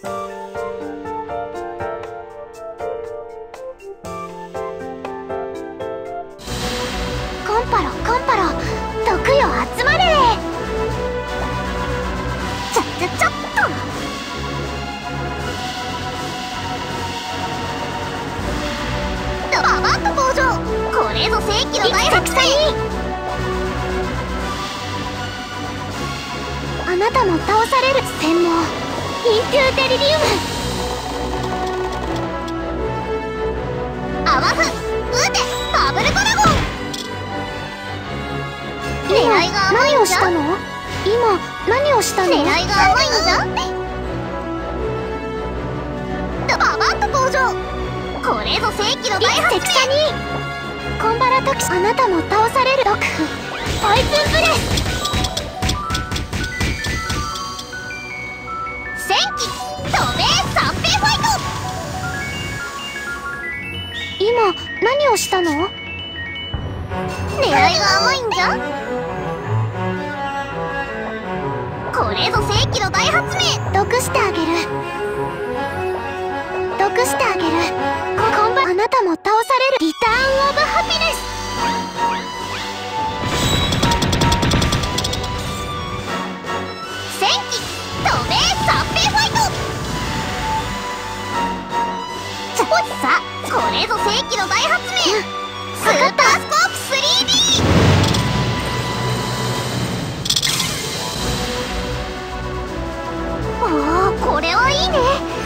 コンパロコンパロ毒よ集まれ。ちょちょちょっと。ババッと登場。これぞ正規の大作戦。あなたの倒される専もインフューテリリウムアワフ撃てバブルドラゴン狙いが甘いんじゃの今何をしたの狙いが甘いんじゃババッと登場これぞ正規の大発明セクサニーコンバラトキあなたも倒される。毒フポイズンブレ機渡米三平ファイト。今何をしたの？狙いが甘いんじゃ？これぞ正規の大発明。毒してさこれぞ世紀の大発明、うん、スーパースコープ 3D! おおこれはいいね